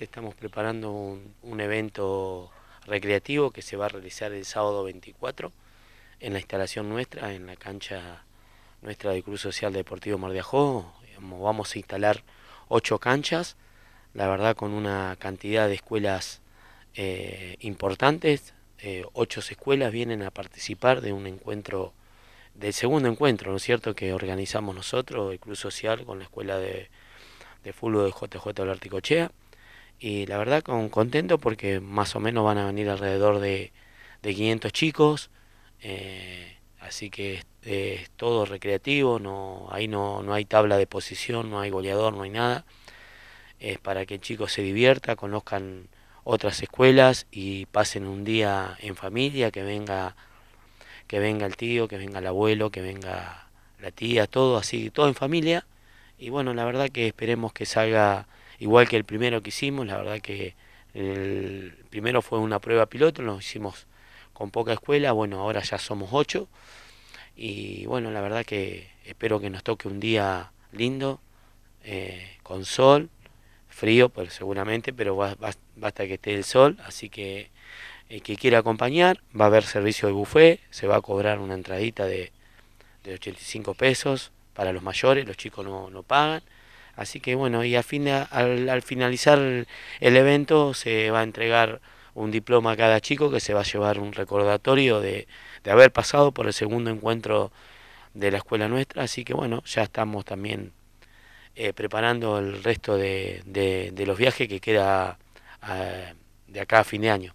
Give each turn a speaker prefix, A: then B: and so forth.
A: Estamos preparando un, evento recreativo que se va a realizar el sábado 24 en la instalación nuestra, en la cancha nuestra de Cruz Social Deportivo Mar de Ajó. Vamos a instalar ocho canchas, la verdad con una cantidad de escuelas eh, importantes. Eh, ocho escuelas vienen a participar de un encuentro, del segundo encuentro, ¿no es cierto?, que organizamos nosotros, el Cruz Social, con la escuela de, de fútbol de JJ de Articochea y la verdad con, contento porque más o menos van a venir alrededor de, de 500 chicos, eh, así que es, todo recreativo, no, ahí no, no hay tabla de posición, no hay goleador, no hay nada, es para que el chico se divierta, conozcan otras escuelas y pasen un día en familia, que venga, que venga el tío, que venga el abuelo, que venga la tía, todo así, todo en familia, y bueno, la verdad que esperemos que salga igual que el primero que hicimos, la verdad que el primero fue una prueba piloto, lo hicimos con poca escuela, bueno, ahora ya somos ocho y bueno, la verdad que espero que nos toque un día lindo, eh, con sol, frío pues seguramente, pero basta que esté el sol, así que el que quiera acompañar va a haber servicio de buffet, se va a cobrar una entradita de, de 85 pesos para los mayores, los chicos no, no pagan. Así que bueno, y al, al, finalizar el evento se va a entregar un diploma a cada chico que se va a llevar un recordatorio de, de haber pasado por el segundo encuentro de la escuela nuestra. Así que bueno, ya estamos también eh, preparando el resto de, de, los viajes que queda eh, de acá a fin de año.